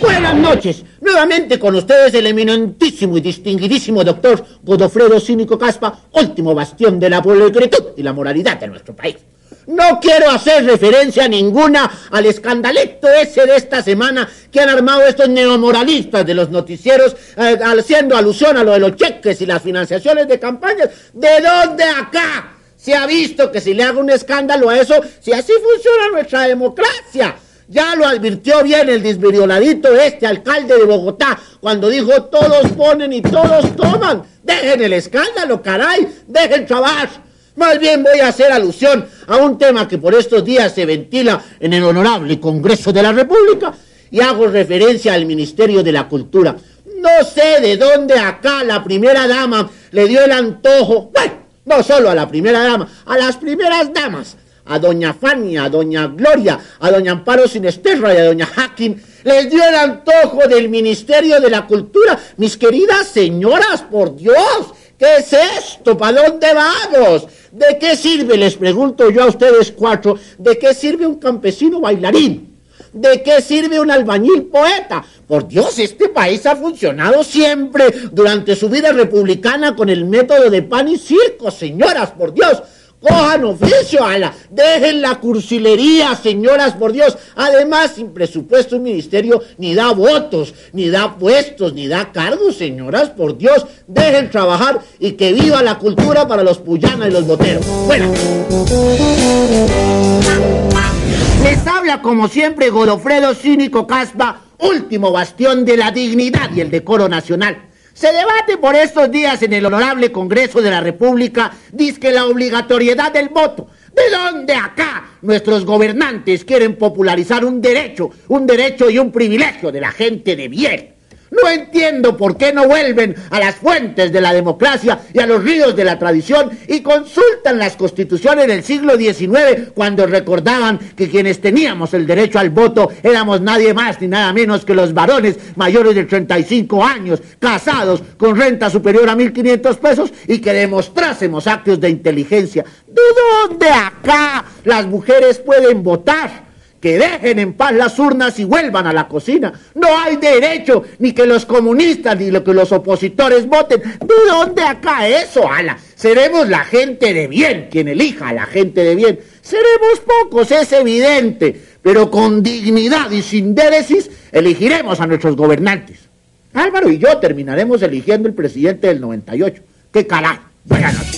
Buenas noches. Nuevamente con ustedes el eminentísimo y distinguidísimo doctor Godofredo Cínico Caspa, último bastión de la pulcritud y la moralidad de nuestro país. No quiero hacer referencia ninguna al escandalito ese de esta semana que han armado estos neomoralistas de los noticieros eh, haciendo alusión a lo de los cheques y las financiaciones de campañas. ¿De dónde acá? Se ha visto que si le hago un escándalo a eso, si así funciona nuestra democracia. Ya lo advirtió bien el disvirioladito este alcalde de Bogotá cuando dijo todos ponen y todos toman. Dejen el escándalo, caray, dejen trabajar. Más bien voy a hacer alusión a un tema que por estos días se ventila en el honorable Congreso de la República y hago referencia al Ministerio de la Cultura. No sé de dónde acá la primera dama le dio el antojo, bueno, no solo a la primera dama, a las primeras damas, a doña Fania, a doña Gloria, a doña Amparo Sinesterra y a doña Hacking, les dio el antojo del Ministerio de la Cultura. Mis queridas señoras, por Dios, ¿qué es esto? ¿Para dónde vamos? ¿De qué sirve, les pregunto yo a ustedes cuatro, de qué sirve un campesino bailarín? ¿De qué sirve un albañil poeta? Por Dios, este país ha funcionado siempre durante su vida republicana con el método de pan y circo, señoras, por Dios. Cojan oficio, ala. Dejen la cursilería, señoras, por Dios. Además, sin presupuesto, un ministerio ni da votos, ni da puestos, ni da cargos, señoras, por Dios. Dejen trabajar y que viva la cultura para los puyanas y los boteros. Bueno. Les habla, como siempre, Godofredo Cínico Caspa, último bastión de la dignidad y el decoro nacional. Se debate por estos días en el Honorable Congreso de la República, dice la obligatoriedad del voto. ¿De dónde acá nuestros gobernantes quieren popularizar un derecho, un derecho y un privilegio de la gente de bien? No entiendo por qué no vuelven a las fuentes de la democracia y a los ríos de la tradición y consultan las constituciones del siglo XIX cuando recordaban que quienes teníamos el derecho al voto éramos nadie más ni nada menos que los varones mayores de 35 años, casados con renta superior a 1.500 pesos y que demostrásemos actos de inteligencia. ¿De dónde acá las mujeres pueden votar? Que dejen en paz las urnas y vuelvan a la cocina. No hay derecho ni que los comunistas ni que los opositores voten. ¿De dónde acá eso, ala? Seremos la gente de bien, quien elija a la gente de bien. Seremos pocos, es evidente, pero con dignidad y sin déresis elegiremos a nuestros gobernantes. Álvaro y yo terminaremos eligiendo el presidente del 98. ¡Qué carajo! Buenas noches.